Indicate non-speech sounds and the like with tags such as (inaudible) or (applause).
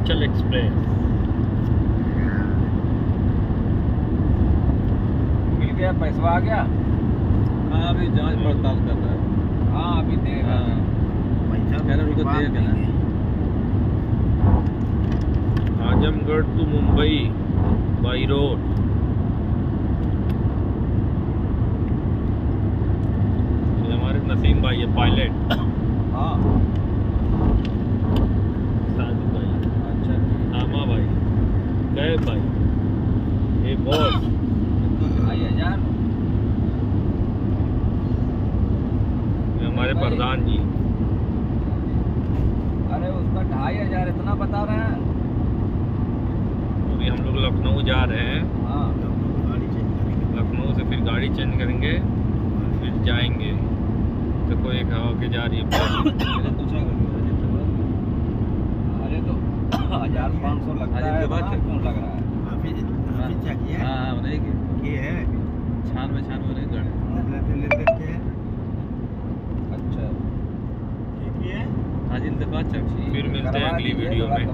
Purvanchal express मिल गया पैसा आ गया? हाँ अभी जाँच पड़ताल कर रहा है। हाँ अभी दे रहा हाँ। है। Azamgarh to Mumbai by road. हमारे नसीम भाई है पायलट। हाँ। गए भाई। ये बॉस हज़ार हमारे प्रधान जी। अरे उसका ढाई हज़ार इतना बता रहे हैं। अभी हम लोग लखनऊ जा रहे हैं। हाँ। लखनऊ से फिर गाड़ी चेंज करेंगे फिर जाएँगे। देखो एक हवा के जा रही है (coughs) मैंने पूछा कर लिया अजीत के बाद। अरे तो हज़ार पाँच सौ लग रहा है क्यों लग रहा है? हाँ। हाँ छान में छान में है? अच्छा ये है। आज इंतबात चमची फिर मिलते हैं अगली वीडियो में।